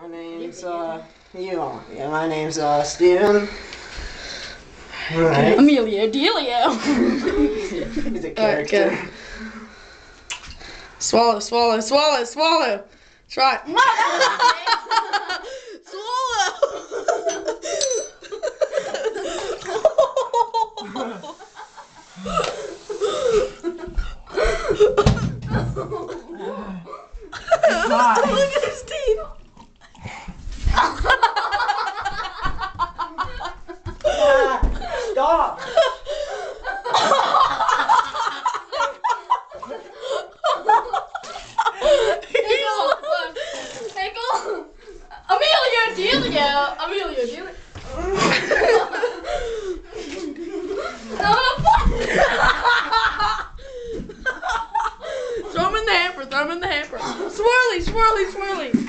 My name's uh you are. Yeah, my name's uh Steven. Alright. Emilio Dealio. He's a character. Okay. Swallow, swallow, swallow, swallow. Try. swallow. Look at his teeth. Emilio Dealio. Emilio Dealio. Throw him in the hamper. Throw him in the hamper. Swirly, swirly, swirly.